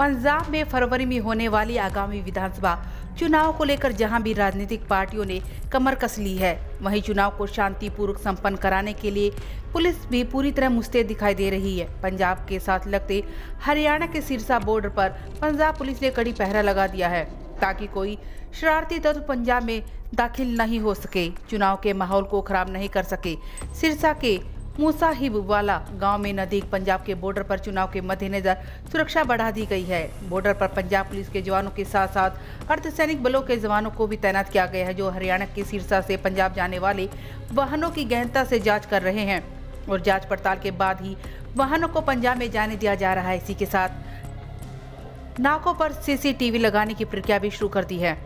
पंजाब में फरवरी में होने वाली आगामी विधानसभा चुनाव को लेकर जहाँ भी राजनीतिक पार्टियों ने कमर कस ली है, वहीं चुनाव को शांतिपूर्वक संपन्न कराने के लिए पुलिस भी पूरी तरह मुस्तैद दिखाई दे रही है। पंजाब के साथ लगते हरियाणा के सिरसा बॉर्डर पर पंजाब पुलिस ने कड़ी पहरा लगा दिया है, ताकि कोई शरारती तत्व पंजाब में दाखिल नहीं हो सके। चुनाव के माहौल को खराब नहीं कर सके। सिरसा के मुसाहिब वाला गाँव में नज़दीक पंजाब के बॉर्डर पर चुनाव के मद्देनजर सुरक्षा बढ़ा दी गई है। बॉर्डर पर पंजाब पुलिस के जवानों के साथ साथ अर्धसैनिक बलों के जवानों को भी तैनात किया गया है जो हरियाणा के सिरसा से पंजाब जाने वाले वाहनों की गहनता से जाँच कर रहे हैं और जाँच पड़ताल के बाद ही वाहनों को पंजाब में जाने दिया जा रहा है। इसी के साथ नाकों पर सीसीटीवी लगाने की प्रक्रिया भी शुरू कर दी है।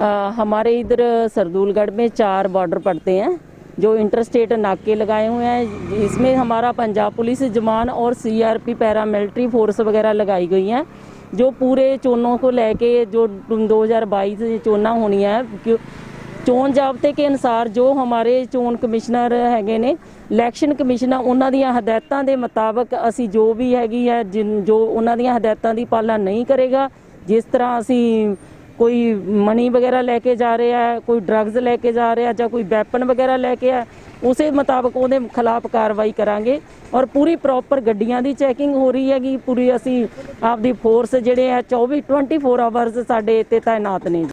आ, हमारे इधर सरदूलगढ़ में चार बॉर्डर पड़ते हैं। जो इंटरस्टेट नाके लगाए हुए हैं इसमें हमारा पंजाब पुलिस जवान और सीआरपी पैरामिलिट्री फोर्स वगैरह लगाई गई हैं जो पूरे चोनों को लेके जो 2022 से चोना होनी है क्यों- ਚੋਣ ਜ਼ਾਬਤੇ ਕੇ ਅਨਸਾਰ ਜੋ ਹਮਾਰੇ ਚੋਣ ਕਮਿਸ਼ਨਰ ਹੈਗੇ ਨੇ ਇਲੈਕਸ਼ਨ ਕਮਿਸ਼ਨ ਆ ਉਹਨਾਂ ਦੀਆਂ ਹਦਾਇਤਾਂ ਦੇ ਮੁਤਾਬਕ ਅਸੀਂ ਜੋ ਵੀ ਹੈਗੀ ਹੈ ਜਿਨ- ਜੋ ਉਹਨਾਂ ਦੀਆਂ ਹਦਾਇਤਾਂ ਦੀ ਪਾਲਣਾ ਨਹੀਂ ਕਰੇਗਾ ਜਿਸ ਤਰ੍ਹਾਂ ਅਸੀਂ ਕੋਈ ਮਨੀ ਵਗੈਰਾ ਲੈ ਕੇ ਜਾ ਰਿਹਾ ਹੈ ਕੋਈ ਡਰੱਗਸ ਲੈ ਕੇ ਜਾ ਰਿਹਾ ਜਾਂ ਕੋਈ ਵੈਪਨ ਵਗੈਰਾ ਲੈ ਕੇ ਆ ਉਸੇ ਮੁਤਾਬਕ ਉਹਦੇ ਖਿਲਾਫ ਕਾਰਵਾਈ ਕਰਾਂਗੇ ਔਰ ਪੂਰੀ ਪ੍ਰੋਪਰ ਗੱਡੀਆਂ ਦੀ ਚੈਕਿੰਗ ਹੋ ਰਹੀ ਹੈਗੀ ਪੂਰੀ ਅਸੀਂ ਆਪਦੀ ਫੋਰਸ ਜਿਹੜੇ ਆ 24 24 ਆਵਰਸ ਸਾਡੇ ਇੱਥੇ ਤਾਇਨਾਤ ਨੇ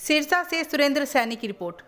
सिरसा से सुरेंद्र सैनी की रिपोर्ट